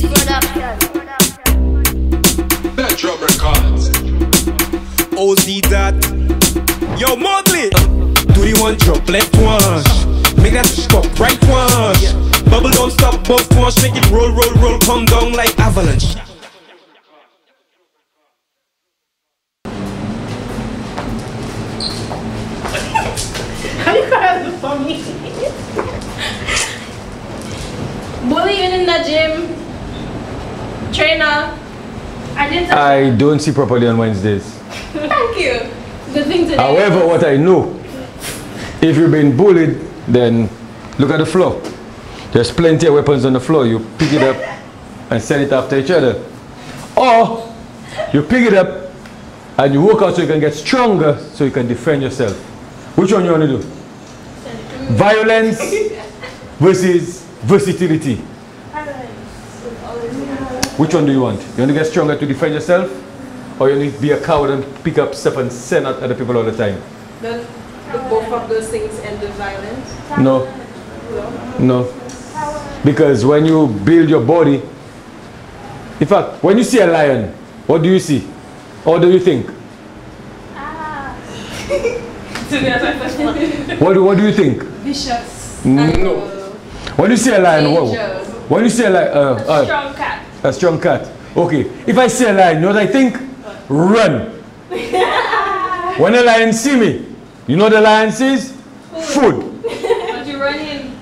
Beats Production. Records. OZ that. Yo, Mowgli. Do one drop, left one. Make that stop, right one. Bubble don't stop, both ones. Make it roll, roll, roll. Come down like avalanche. How you gotta look for me. Bullying in the gym. Trainer. I didn't I don't see properly on Wednesdays. Thank you. Good thing today. However, what I know, if you've been bullied, then look at the floor. There's plenty of weapons on the floor. You pick it up and send it after each other. Or you pick it up and you work out so you can get stronger so you can defend yourself. Which one you want to do? Violence versus versatility. Which one do you want? You want to get stronger to defend yourself? Or you need to be a coward and pick up stuff and send out other people all the time? Don't the both of those things end in violence? No. No. Because when you build your body, in fact, when you see a lion, what do you see? What do you think? What do, what do you think? Vicious. No. When you see a lion, what, Dangerous. when you see a lion, uh, uh, Strong cat. A strong cat. Okay, if I see a lion, you know what I think? Run. when a lion see me, you know what the lion sees? Food. But you run in.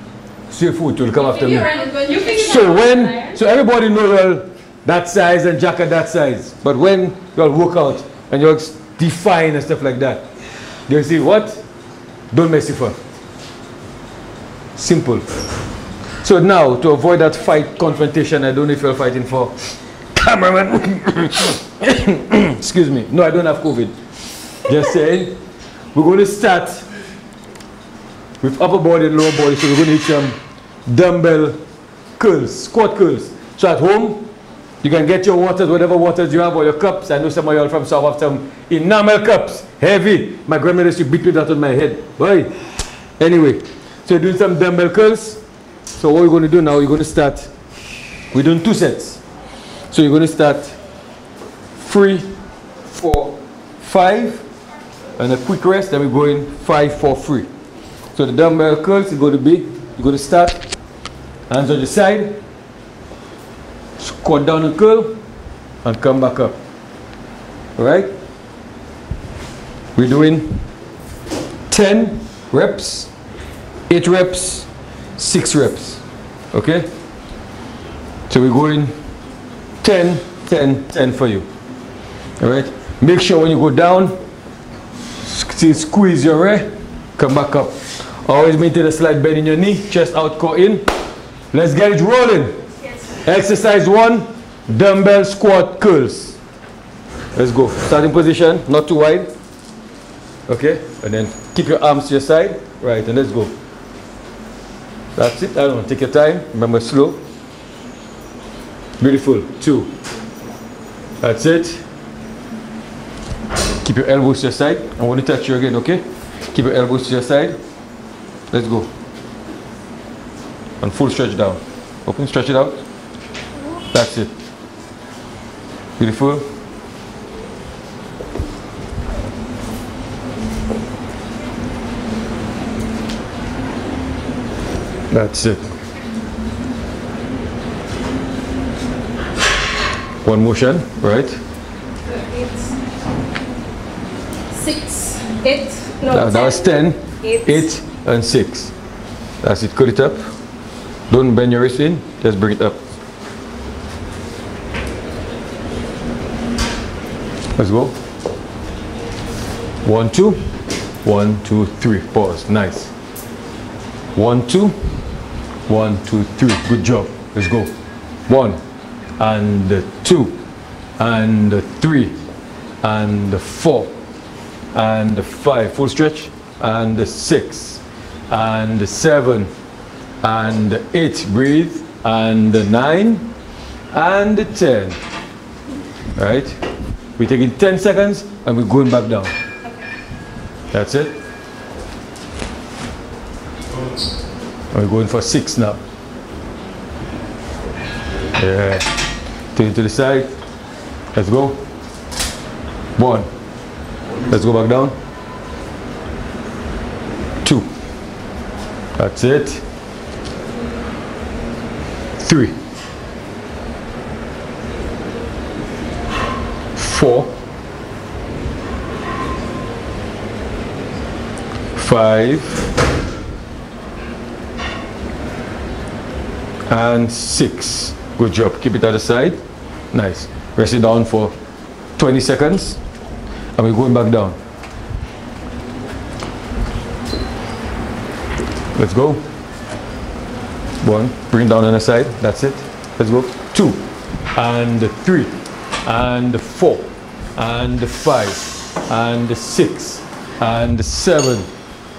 See food to come after me. You run in. You think So when, so everybody know well that size and Jack jacket that size. But when you all work out and you all define and stuff like that, they say what? Don't mess with her. Simple. So now to avoid that fight confrontation, I don't know if you're fighting for cameraman. Excuse me. No, I don't have COVID. Just saying. We're going to start with upper body and lower body. So we're going to hit some dumbbell curls, squat curls. So at home, you can get your waters, whatever waters you have, or your cups. I know some of y'all from South have some enamel cups, heavy. My grandmother used to beat me that on my head. Boy. Anyway, so you're doing some dumbbell curls. So what we're going to do now, we're going to start, we're doing two sets. So you're going to start three, four, five, and a quick rest, then we're going five, four, three. So the dumbbell curls is going to be, you're going to start, hands on the side, squat down and curl, and come back up. Alright? We're doing 10 reps, 8 reps, 6 reps. Okay? So we're going 10, 10, 10 for you. Alright? Make sure when you go down, squeeze your rear, come back up. Always maintain a slight bend in your knee, chest out, core in. Let's get it rolling. Exercise one, dumbbell squat curls. Let's go. Starting position, not too wide. Okay, and then keep your arms to your side. Right, and let's go. That's it. I don't. Take your time. Remember, slow. Beautiful. Two. That's it. Keep your elbows to your side. I want to touch you again, okay? Keep your elbows to your side. Let's go. And full stretch down. Open, stretch it out. That's it. Beautiful. That's it. One motion, right? Six. Eight. No. That, that was 10, Eight. 8, and 6. That's it. Cut it up. Don't bend your wrist in, just bring it up. Let's go. One, two. One, two, three. Pause. Nice. One, two. One, two, three. Good job. Let's go. One, and two, and three, and four, and five. Full stretch. And six, and seven, and eight. Breathe. And nine, and ten. Right? We're taking 10 seconds and we're going back down. That's it. And we're going for six now. Yeah. It to the side. Let's go. One. Let's go back down. Two. That's it. Three. Four. Five. And six. Good job. Keep it at the side. Nice. Rest it down for 20 seconds. And we're going back down. Let's go. One. Bring down on the side. That's it. Let's go. Two. And three. And four. And five. And six. And seven.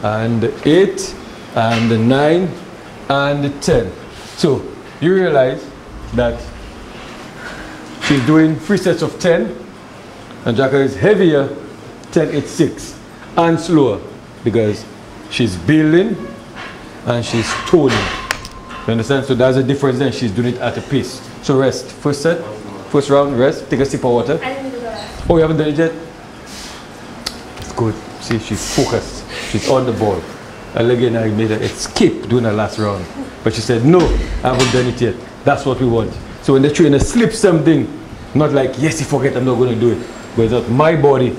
And eight. And nine. And ten. So you realize that she's doing three sets of 10 and Jacka is heavier 10 8 6 and slower because she's building and she's toning. You understand? So that's the difference then. She's doing it at a pace. So rest. First set first round rest. Take a sip of water. Oh you haven't done it yet? It's good. See she's focused. She's on the ball and again I made her escape during the last round. But she said no I haven't done it yet. That's what we want. So when the trainer slips something not like yes you forget I'm not going to do it. But it's not my body.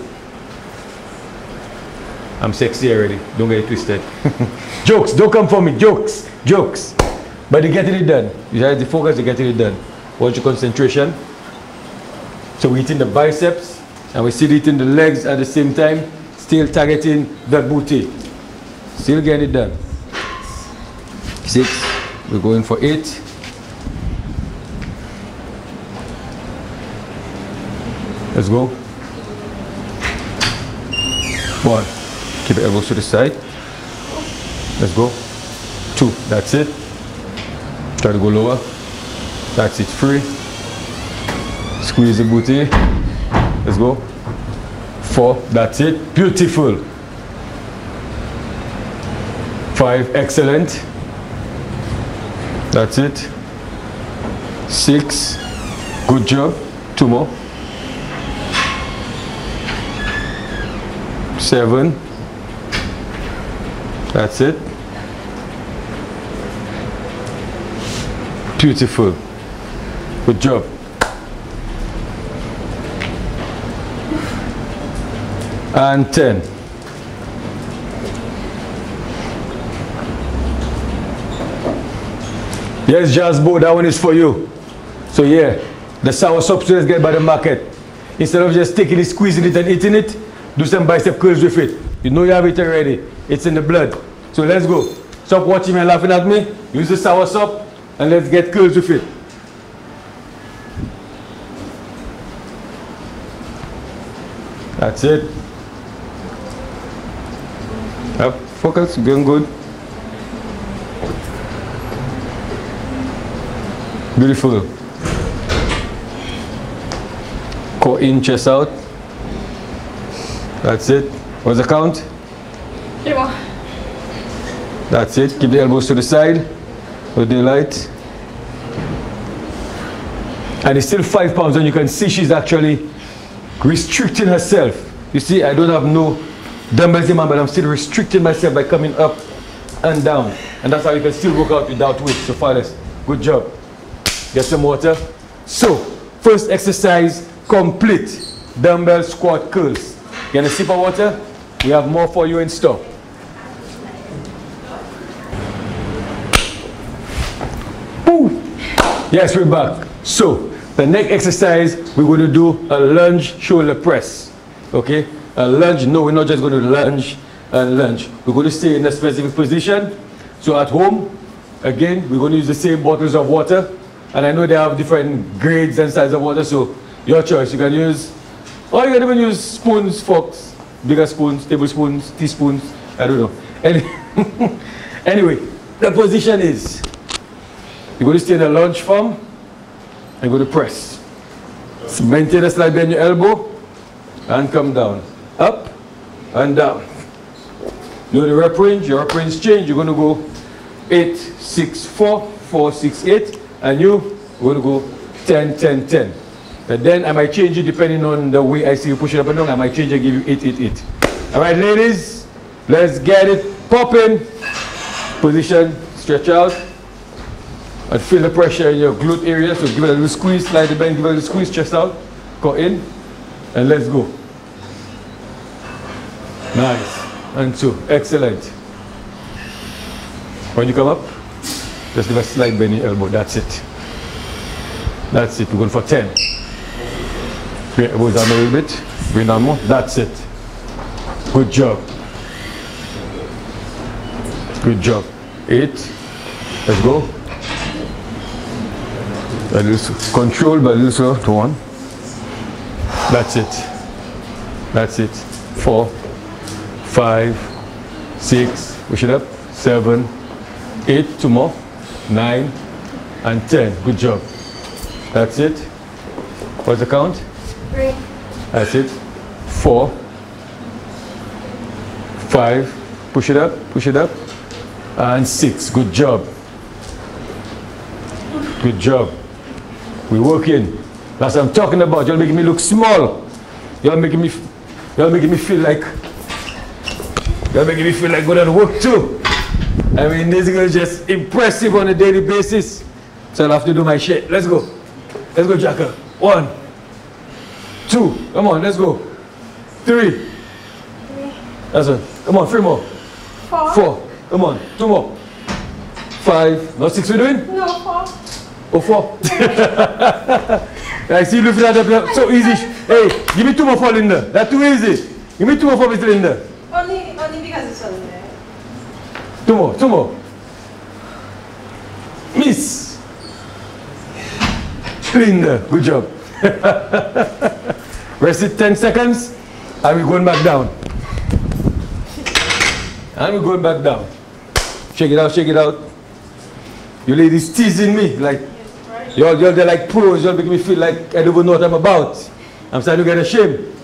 I'm sexy already. Don't get it twisted. Jokes don't come for me. Jokes jokes. But they getting it done. You have the focus they getting it done. Watch your concentration. So we're hitting the biceps and we're still hitting the legs at the same time still targeting the booty still getting it done. Six we're going for eight. Let's go. One keep your elbows to the side. Let's go. Two that's it. Try to go lower. That's it free. Squeeze the booty. Let's go. Four that's it. Beautiful five excellent. That's it. Six good job. Two more. Seven. That's it. Beautiful. Good job. And 10 yes Jasbo that one is for you. So yeah the sour substance get by the market. Instead of just taking it squeezing it and eating it do some bicep curls with it. You know you have it already. It's in the blood. So let's go. Stop watching me and laughing at me. Use the sour sop and let's get curls with it. That's it. Up, focus going good beautiful core in chest out that's it what's the count Three more. That's it. Keep the elbows to the side with the light. And it's still five pounds, and you can see she's actually restricting herself. You see, I don't have no dumbbells in my but I'm still restricting myself by coming up and down. And that's how you can still work out without weight. So, fathers, good job. Get some water. So, first exercise complete. Dumbbell squat curls. Get a sip of water. We have more for you in store. Woo. Yes, we're back. So, the next exercise, we're going to do a lunge shoulder press. Okay? A lunge, no, we're not just going to lunge and lunge. We're going to stay in a specific position. So, at home, again, we're going to use the same bottles of water. And I know they have different grades and sizes of water, so your choice. You can use, or you can even use spoons, forks, bigger spoons, tablespoons, teaspoons, I don't know. Any- anyway, the position is you're going to stay in a lunge form and you're going to press. So maintain a slight bend your elbow and come down. Up and down. Do the rep range, your rep range change. You're going to go 8, 6, 4, 4, 6, 8, and you we're go 10, 10, 10. And then I might change it depending on the way I see you push it up and down. I might change it and give you 8, 8, 8. All right, ladies, let's get it popping. Position, stretch out. And feel the pressure in your glute area. So give it a little squeeze, slide the bend, give it a little squeeze, chest out, go in, and let's go. Nice. And two. Excellent. When you come up, just give a slight bend in your elbow. That's it. That's it. We're going for 10. Bring elbows down a little bit. Bring down more. That's it. Good job. Good job. Eight. Let's go. A little control, but a little slow. To one. That's it. That's it. Four, five, six. Push it up. Seven, eight. Two more. Nine, and ten. Good job. That's it. What's the count? Three. That's it. Four, five. Push it up. Push it up. And six. Good job. Good job. We working. That's what I'm talking about. You're making me look small. You're making me, you're making me feel like, you're making me feel like going to work too. I mean, this is just impressive on a daily basis. So I'll have to do my shit. Let's go. Let's go, Jacker. One, two. Come on, let's go. Three. That's it. Come on, three more. Four. Four. Come on, two more. Five. Not six we're doing? No, four. Oh, four. I see you that up now. So easy. Hey, give me two more for Linda. That's too easy. Give me two more for Miss Linda. Only, only because it's on there. Two more, two more. Miss. Linda, good job. Rest it 10 seconds and we're going back down. And we're going back down. Shake it out, shake it out. You ladies teasing me like, y'all, y'all, they're like pros. Y'all making me feel like I don't even know what I'm about. I'm starting to get ashamed.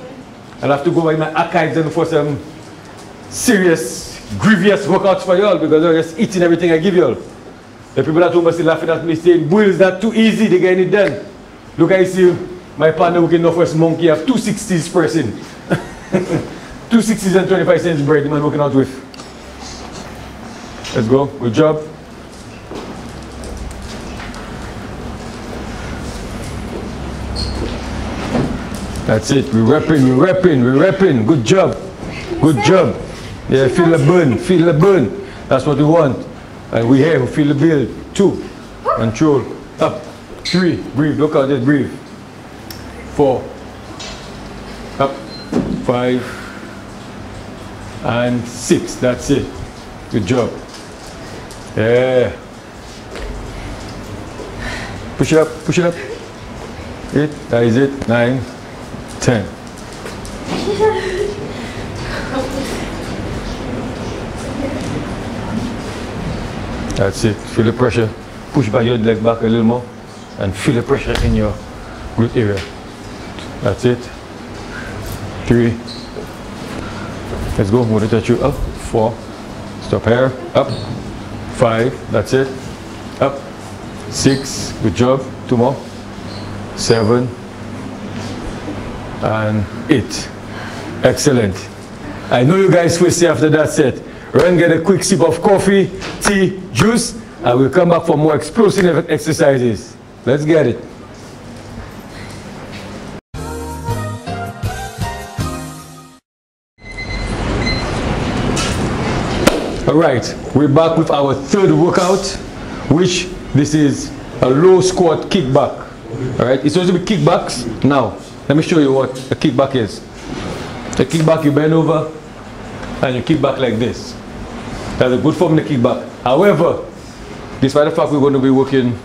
I'll have to go by my archives and for some serious, grievous workouts for y'all because you're just eating everything I give y'all. The people at home are still laughing at me saying, Bull, is that too easy? They getting it done. Look, I see my partner working Northwest Monkey have two 60s person. two 60s and 25 cents bread the man working out with. Let's go. Good job. That's it. We're repping, we're repping, we're repping. Good job. Good job. Yeah, feel the burn, feel the burn. That's what we want. And we here, we feel the build. Two. Control. Up. Three. Breathe. Look out, just breathe. Four. Up. Five. And six. That's it. Good job. Yeah. Push it up, push it up. Eight. That is it. nine. Ten. That's it. Feel the pressure. Push back your leg back a little more and feel the pressure in your glute area. That's it. Three. Let's go. To touch you up. Four. Stop here. Up. Five. That's it. Up. Six. Good job. Two more. Seven. And eight. Excellent. I know you guys will see after that set, run get a quick sip of coffee, tea, juice, and we'll come back for more explosive exercises. Let's get it. All right, we're back with our third workout, which this is a low squat kickback. All right, it's supposed to be kickbacks. Now, let me show you what a kickback is. A kickback, you bend over and you kick back like this. That's a good form to kick back. However, despite the fact we're going to be working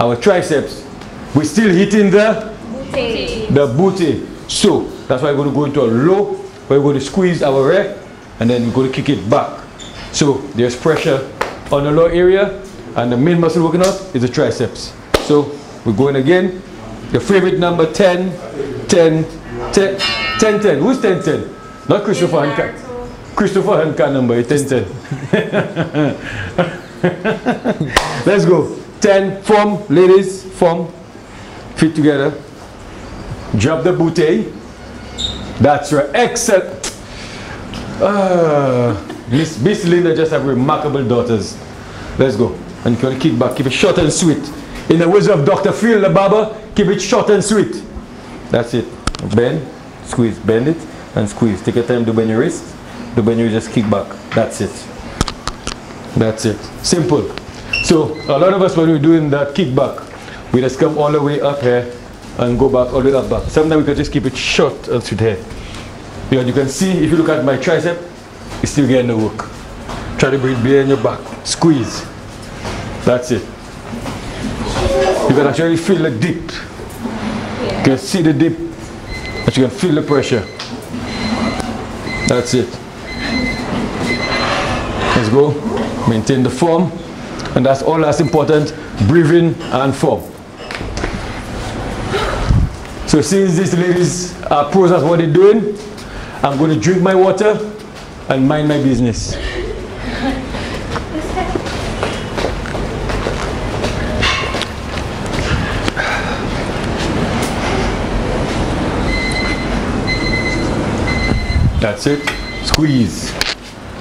our triceps, we're still hitting the the booty. So that's why we're going to go into a low, where we're going to squeeze our rep, and then we're going to kick it back. So there's pressure on the low area, and the main muscle working out is the triceps. So we're going again. Your favorite number 10, 10, 10, 10, 10. Who's 10, 10? Not Christopher Hancock. Christopher Hancock number is 10, 10. Let's go. 10, form, ladies, form, feet together. Drop the booty. That's right, excellent. Uh, Miss, Miss Linda just have remarkable daughters. Let's go. And you can kick back, keep it short and sweet. In the words of Dr. Phil the barber, keep it short and sweet. That's it. Bend, squeeze, bend it, and squeeze. Take your time to bend your wrist. To bend your just kick back. That's it. That's it. Simple. So a lot of us when we're doing that kick back, we just come all the way up here and go back all the way up back. Sometimes we can just keep it short and sweet here. Because you can see if you look at my tricep, it's still getting the work. Try to bring behind your back. Squeeze. That's it. You can actually feel the dip. You can see the dip. But you can feel the pressure. That's it. Let's go. Maintain the form. And that's all that's important. Breathing and form. So since these ladies are pros at what they're doing, I'm going to drink my water and mind my business. That's it. Squeeze.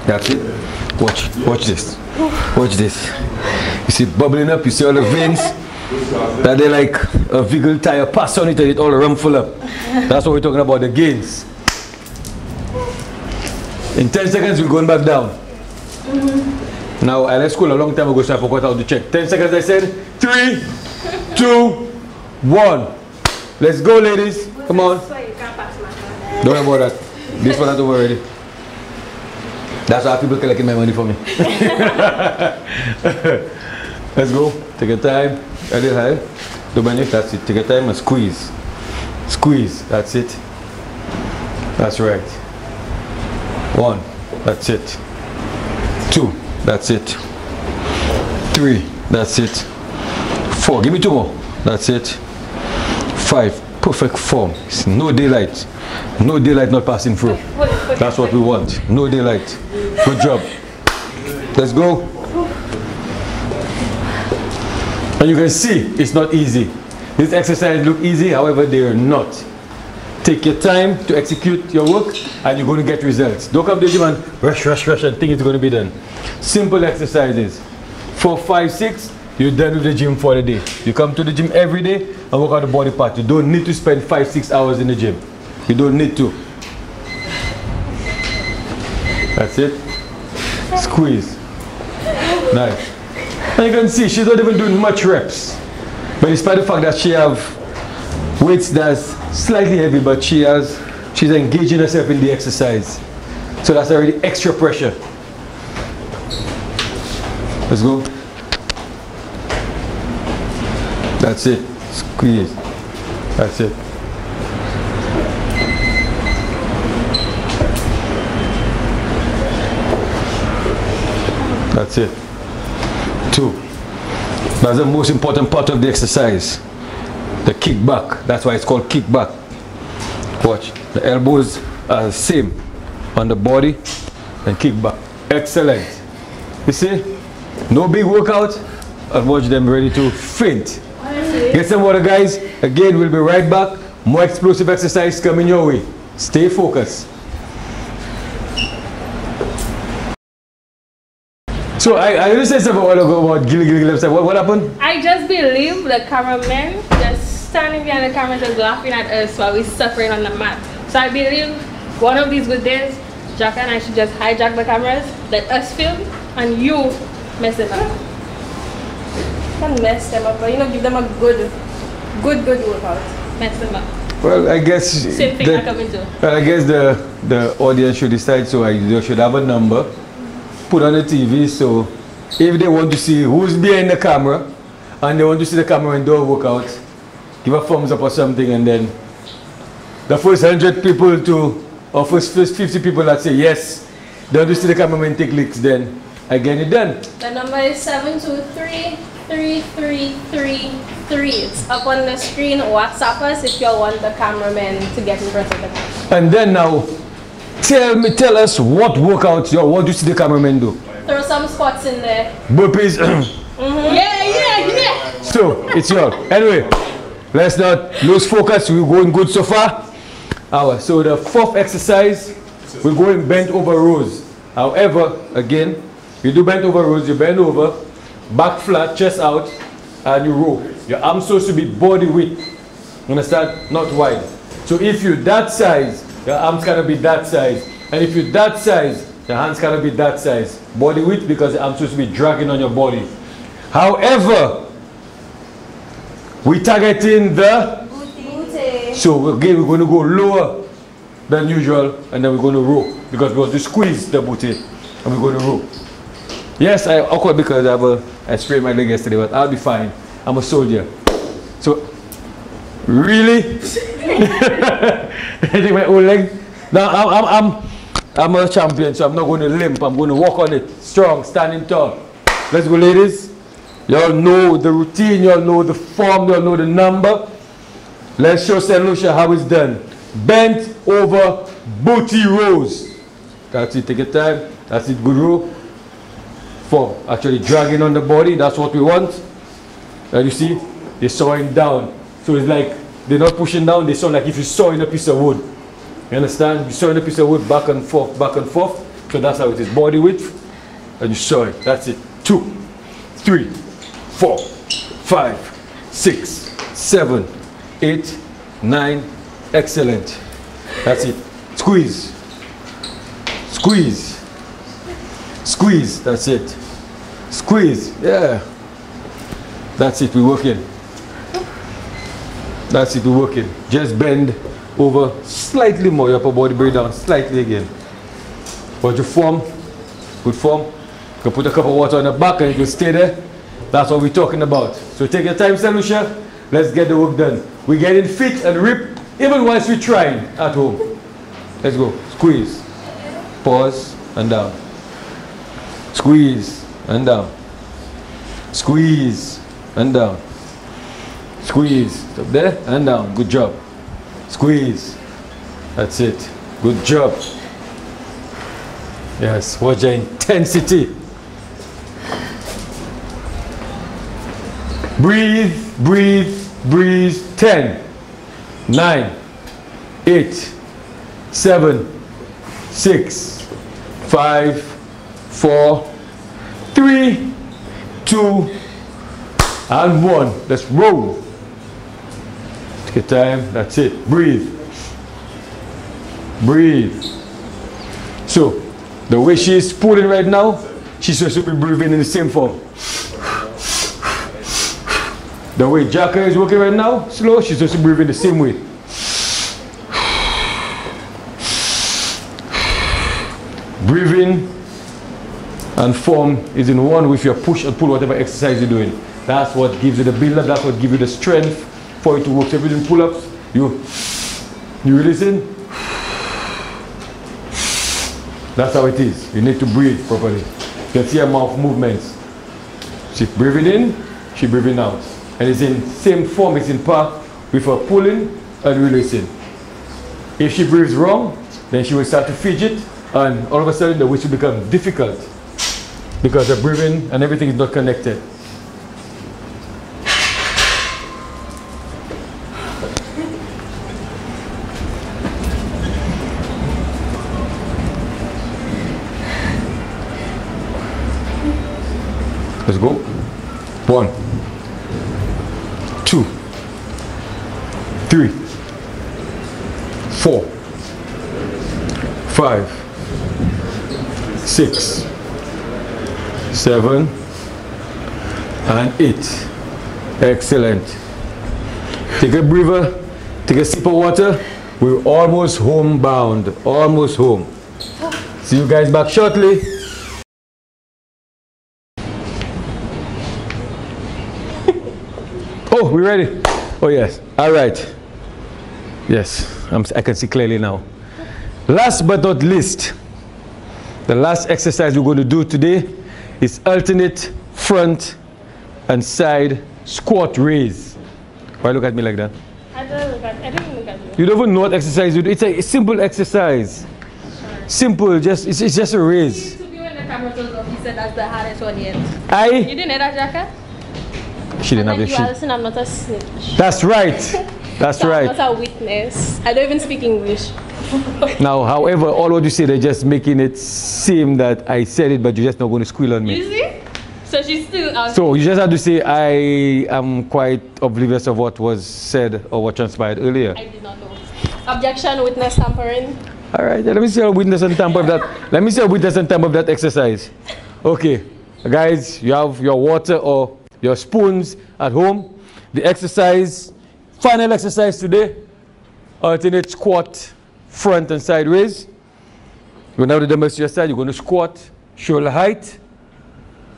That's it. Watch. Watch this. Watch this. You see bubbling up. You see all the veins. That they like a vehicle tire pass on it and it all rum full up. That's what we're talking about, the gains. In 10 seconds, we're going back down. Now, I left school a long time ago, so I forgot how to check. 10 seconds, I said. Three, two, one. Let's go, ladies. Come on. So you can't pass my car. Don't worry about that. This one not over already. That's why people collecting my money for me. Let's go. Take your time. A little high. My neck. That's it. Take your time and squeeze. Squeeze. That's it. That's right. One. That's it. Two. That's it. Three. That's it. Four. Give me two more. That's it. Five. Perfect form. It's no daylight. No daylight not passing through. That's what we want. No daylight. Good job. Let's go. And you can see it's not easy. These exercises look easy, however, they are not. Take your time to execute your work and you're going to get results. Don't come to the gym and rush, rush, rush and think it's going to be done. Simple exercises. Four, five, six, you're done with the gym for the day. You come to the gym every day and work out the body part. You don't need to spend five, six hours in the gym. You don't need to. That's it. Squeeze. Nice. And you can see she's not even doing much reps. But despite the fact that she have weights that's slightly heavy, but she has she's engaging herself in the exercise. So that's already extra pressure. Let's go. That's it. Squeeze. That's it. That's it. Two. That's the most important part of the exercise. The kick back. That's why it's called kick back. Watch. The elbows are same on the body and kick back. Excellent. You see? No big workout and watch them ready to faint. Get some water guys. Again, we'll be right back. More explosive exercise coming your way. Stay focused. So I, I already said something ago about Gilly Gilly Gilly. What, what happened? I just believe the cameraman just standing behind the camera just laughing at us while we're suffering on the mat. So I believe one of these good days, Jack and I should just hijack the cameras, let us film, and you mess it up. Can mess them up, but you know, give them a good, good, good workout. Mess them up. Well, I guess Same thing the- I come into. well, I guess the the audience should decide. So I they should have a number put on the TV. So if they want to see who's behind the camera and they want to see the camera and do a workout, give a thumbs up or something, and then the first hundred people to or first first fifty people that say yes, they want to see the camera cameraman take licks. Then I get it done. The number is 723-3333. It's up on the screen. WhatsApp us if you want the cameraman to get in front of the camera. And then now, tell me, tell us what workout you want to see the cameraman do. Throw some spots in there. Burpees. Mm-hmm. Yeah, yeah, yeah. So it's your anyway. Let's not lose focus. We're going good so far. Our so the fourth exercise, we're going bent over rows. However, again, you do bent over rows. You bend over, back flat, chest out, and you row. Your arms supposed to be body width. Understand? Not wide. So if you're that size, your arms gotta be that size. And if you're that size, your hands gotta be that size. Body width because the arms supposed to be dragging on your body. However, we targeting the Booty. so again we're going to go lower than usual and then we're going to row because we want to squeeze the booty and we're going to row. Yes, I awkward because I have a I sprained my leg yesterday, but I'll be fine. I'm a soldier. So really, I think my old leg. Now I'm, I'm I'm I'm a champion, so I'm not going to limp. I'm going to walk on it, strong, standing tall. Let's go, ladies. Y'all know the routine. Y'all know the form. Y'all know the number. Let's show St. Lucia how it's done. Bent over booty rows. That's it. Take your time. That's it. Good Four. Actually dragging on the body. That's what we want. And you see, they're sawing down. So it's like they're not pushing down. They sound like if you're sawing a piece of wood. You understand? You're sawing a piece of wood back and forth, back and forth. So that's how it is. Body width. And you saw it. That's it. Two, three, four, five, six, seven, eight, nine. Excellent. That's it. Squeeze. Squeeze. Squeeze. That's it. Squeeze. Yeah. That's it. We're working. That's it. We're working. Just bend over slightly more. Your upper body break down slightly again. But your form, good form. You can put a cup of water on the back and will stay there. That's what we're talking about. So take your time, St. Lucia. Let's get the work done. We're getting fit and ripped even whilst we're trying at home. Let's go. Squeeze. Pause and down. Squeeze and down. Squeeze and down. Squeeze. Up there and down. Good job. Squeeze. That's it. Good job. Yes, watch the intensity. Breathe, breathe, breathe. 10, 9, 8, 7, 6, 5, 4, 3, 2, and 1. Let's roll. Take your time. That's it. Breathe. Breathe. So, the way she is pulling right now, she's supposed to be breathing in the same form. The way Jacka is working right now, slow, she's supposed to breathe in the same way. Breathing and form is in one with your push and pull, whatever exercise you're doing. That's what gives you the build up, that's what gives you the strength for you to work. So if you're doing pull ups, you, you listen. That's how it is. You need to breathe properly. You can see her mouth movements. She's breathing in, she's breathing out. And it's in same form, it's in part with her pulling and releasing. If she breathes wrong, then she will start to fidget and all of a sudden the whistle will become difficult because the breathing and everything is not connected. Let's go. One, two, three, four, five, six, seven, and eight. Excellent. Take a breather, take a sip of water. We're almost homebound, almost home. See you guys back shortly. Oh, we ready? Oh, yes. All right. Yes, I'm, I can see clearly now. Last but not least, the last exercise we're going to do today is alternate front and side squat raise. Why look at me like that? I didn't look at, I didn't look at you. You don't even know what exercise you do. It's a simple exercise. Simple, just it's, it's just a You raise. used to be when the camera off, you said that's the hardest one yet. You I didn't hear that, Jacka? She didn't have the you, she. Alison, I'm not a snitch. That's right. That's So right. I'm not a witness. I don't even speak English. Now, however, all what you say, they're just making it seem that I said it, but you're just not going to squeal on me. You see? So she's still out. So you just have to say I am quite oblivious of what was said or what transpired earlier. I did not know. Objection, witness tampering. All right, let me see a witness and tamper of that. Let me see a witness and tamper of that exercise. Okay, guys, you have your water or your spoons at home. The exercise, final exercise today, alternate squat, front and side raise. You're have the your side. You're going to squat, shoulder height.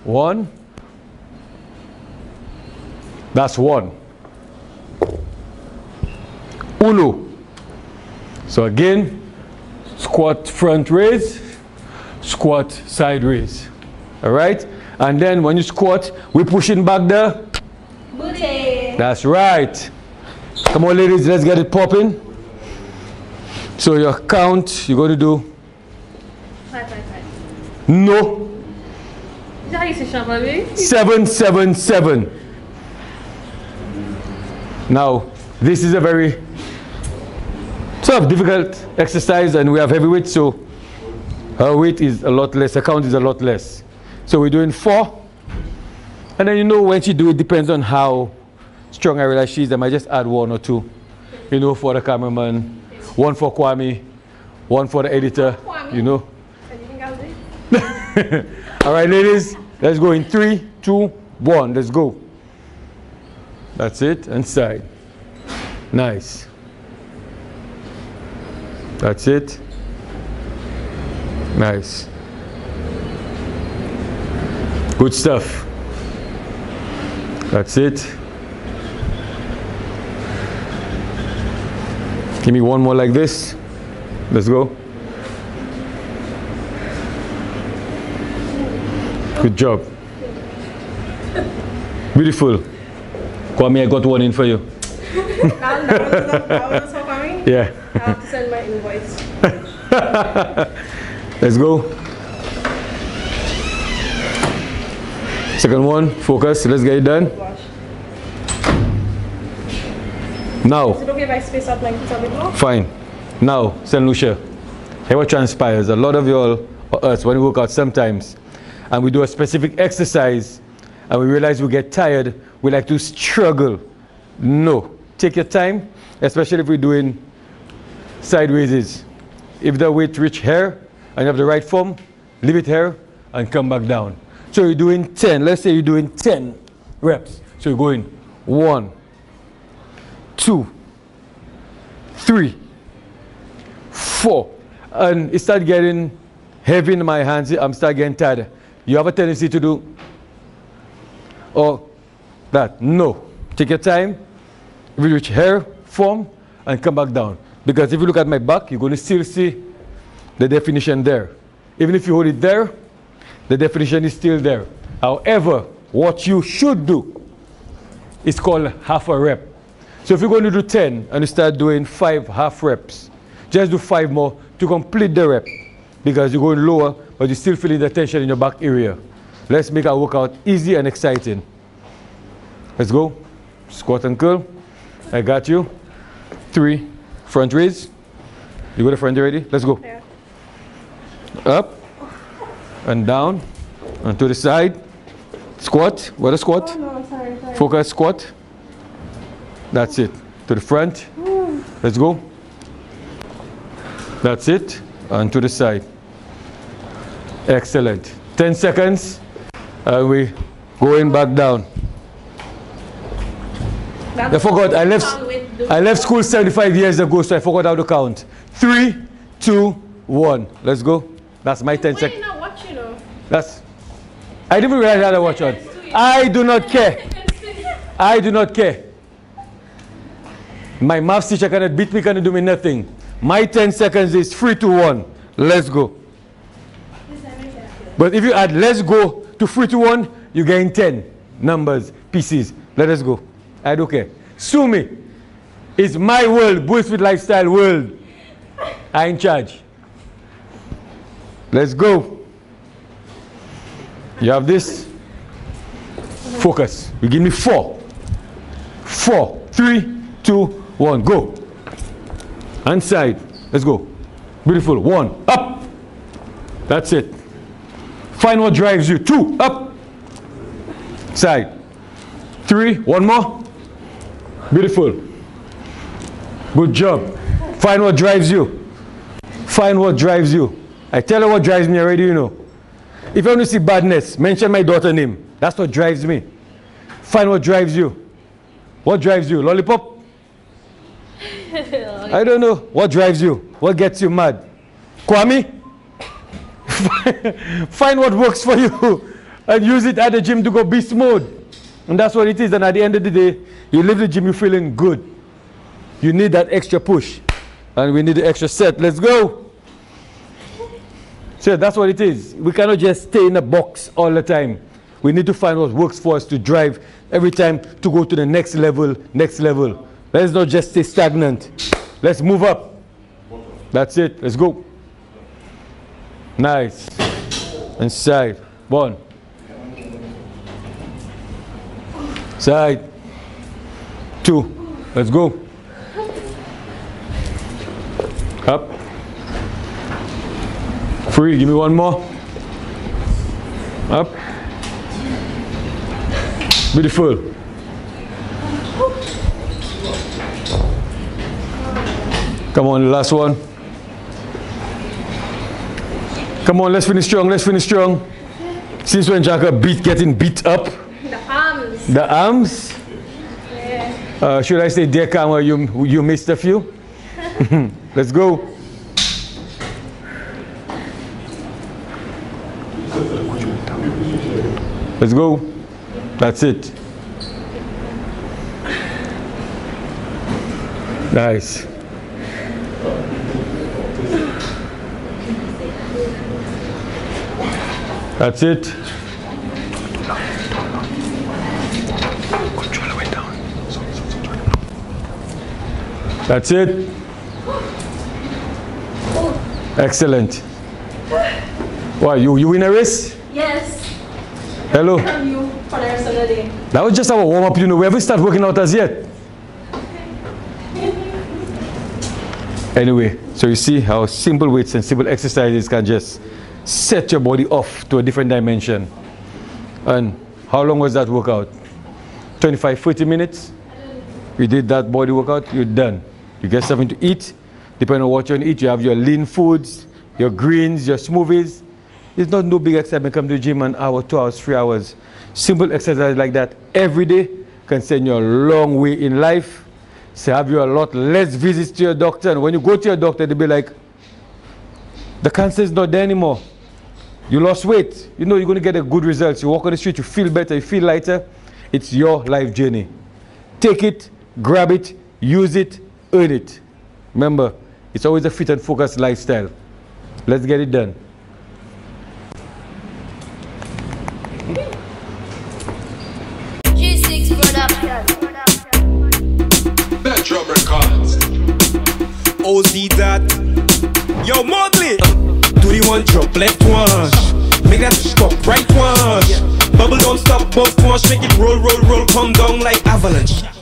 One. That's one. Uno. So again, squat front raise, squat side raise. All right? And then when you squat, we pushing back the. Booty. That's right. Come on, ladies, let's get it popping. So your count, you're going to do Five, five, five. no, Is that how you baby? seven, seven, seven. Now, this is a very sort of difficult exercise, and we have heavy weight, so her weight is a lot less, her count is a lot less. So we're doing four, and then you know when she do it depends on how strong I realize she is. I might just add one or two, you know, for the cameraman, one for Kwame, one for the editor, Kwame. you know. You think I'll do it? All right, ladies, let's go in three, two, one. Let's go. That's it. And side. Nice. That's it. Nice. Good stuff. That's it. Give me one more like this. Let's go. Good job. Beautiful. Kwame, I got one in for you. That was, that was. Yeah. I have to send my invoice. Let's go. Second one, focus. Let's get it done. Now, Is it okay if I space up like this a bit more? fine. Now, St. Lucia, here what transpires. A lot of y'all, or us, when we work out sometimes, and we do a specific exercise, and we realize we get tired, we like to struggle. No. Take your time, especially if we're doing side raises. If the weight reach here, and you have the right form, leave it here, and come back down. So you're doing 10. Let's say you're doing 10 reps. So you're going one, two, three, four. And it start getting heavy in my hands. I'm start getting tired. You have a tendency to do or that. No. Take your time. You reach here, form, and come back down. Because if you look at my back, you're going to still see the definition there. Even if you hold it there, the definition is still there. However, what you should do is called half a rep. So if you're going to do 10 and you start doing five half reps, just do five more to complete the rep because you're going lower, but you're still feeling the tension in your back area. Let's make our workout easy and exciting. Let's go. Squat and curl. I got you. Three. Front raise. You got the front ready? Let's go. Yeah. Up and down and to the side. Squat. What a squat? Oh, no, sorry, sorry. Focus squat. That's it. To the front. Let's go. That's it. And to the side. Excellent. 10 seconds. And we going back down. I forgot. I left. wrong with the- I left school 75 years ago, so I forgot how to count. Three, two, one. Let's go. That's my 10 Wait, seconds. now watch, you know. That's. I didn't realize I had a watch on. I do not care. I do not care. My math teacher cannot beat me, cannot do me nothing. My 10 seconds is 3 to 1. Let's go. But if you add let's go to 3 to 1, you gain 10 numbers, pieces. Let us go. I don't care. Sue me. It's my world, Bullsfit Lifestyle world. I in charge. Let's go. You have this. Focus. You give me four. four, three, two, one, go. And side. Let's go. Beautiful. One, up. That's it. Find what drives you. Two, up. Side. Three, one more. Beautiful. Good job. Find what drives you. Find what drives you. I tell you what drives me already, you know. If you want to see badness, mention my daughter name. That's what drives me. Find what drives you. What drives you? Lollipop? I don't know. What drives you? What gets you mad? Kwame? Find what works for you and use it at the gym to go beast mode. And that's what it is. And at the end of the day, you leave the gym, you're feeling good. You need that extra push. And we need the extra set. Let's go. So that's what it is. We cannot just stay in a box all the time. We need to find what works for us to drive every time to go to the next level, next level. Let's not just stay stagnant. Let's move up. That's it. Let's go. Nice. Inside. One. Side. Two. Let's go. Up. Free. Give me one more. Up. Beautiful. Come on, last one. Come on, let's finish strong. Let's finish strong. Since when Jacka beat getting beat up? The arms. The arms? Yeah. Uh, should I say, dear camera, you, you missed a few? Let's go. Let's go. That's it. Nice. That's it. That's it. Excellent. Why, you, you win a race? Yes. Hello. Come you for the rest of the day. That was just our warm up, you know. We haven't started working out as yet. Anyway, so you see how simple weights and simple exercises can just set your body off to a different dimension. And how long was that workout? 25, 30 minutes? You did that body workout, you're done. You get something to eat. Depending on what you want to eat, you have your lean foods, your greens, your smoothies. It's not no big excitement. Come to the gym an hour, two hours, three hours. Simple exercise like that every day can send you a long way in life. So have you a lot less visits to your doctor. And when you go to your doctor, they'll be like, the cancer is not there anymore. You lost weight. You know you're going to get a good result. You walk on the street, you feel better, you feel lighter. It's your life journey. Take it, grab it, use it, earn it. Remember, it's always a fit and focused lifestyle. Let's get it done. G6 Production. Metro Records. OZ that. Yo, Mowgli. Do the one drop left one. Make that stop right one. Bubble don't stop both one. Make it roll, roll, roll. Come down like avalanche.